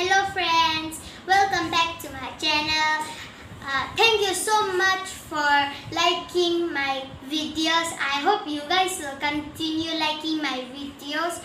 Hello friends, welcome back to my channel. Uh, thank you so much for liking my videos. I hope you guys will continue liking my videos.